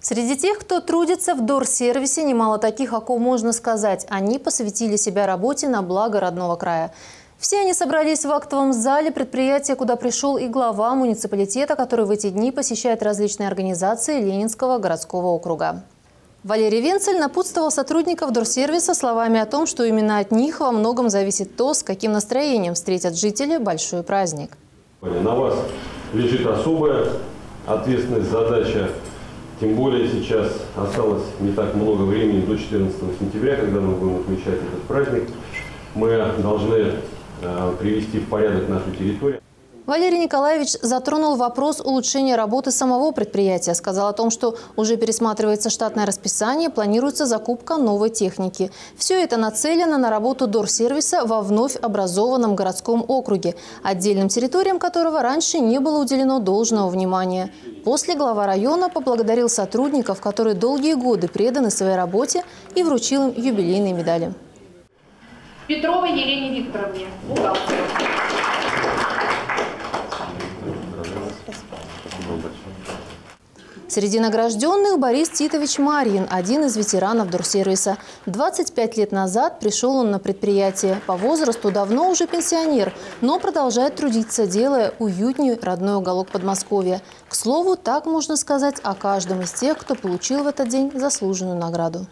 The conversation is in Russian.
Среди тех, кто трудится в Дорсервисе, немало таких, о ком можно сказать. Они посвятили себя работе на благо родного края. Все они собрались в актовом зале предприятия, куда пришел и глава муниципалитета, который в эти дни посещает различные организации Ленинского городского округа. Валерий Венцель напутствовал сотрудников Дорсервиса словами о том, что именно от них во многом зависит то, с каким настроением встретят жители большой праздник. На вас лежит особая ответственность, задача тем более сейчас осталось не так много времени до 14 сентября, когда мы будем отмечать этот праздник. Мы должны э, привести в порядок нашу территорию. Валерий Николаевич затронул вопрос улучшения работы самого предприятия. Сказал о том, что уже пересматривается штатное расписание, планируется закупка новой техники. Все это нацелено на работу дорсервиса во вновь образованном городском округе, отдельным территориям которого раньше не было уделено должного внимания. После глава района поблагодарил сотрудников, которые долгие годы преданы своей работе и вручил им юбилейные медали. Петровой Елене Викторовне, бухгалтеру. Среди награжденных Борис Титович Марьин, один из ветеранов Дурсервиса. 25 лет назад пришел он на предприятие. По возрасту давно уже пенсионер, но продолжает трудиться, делая уютнее родной уголок Подмосковья. К слову, так можно сказать о каждом из тех, кто получил в этот день заслуженную награду.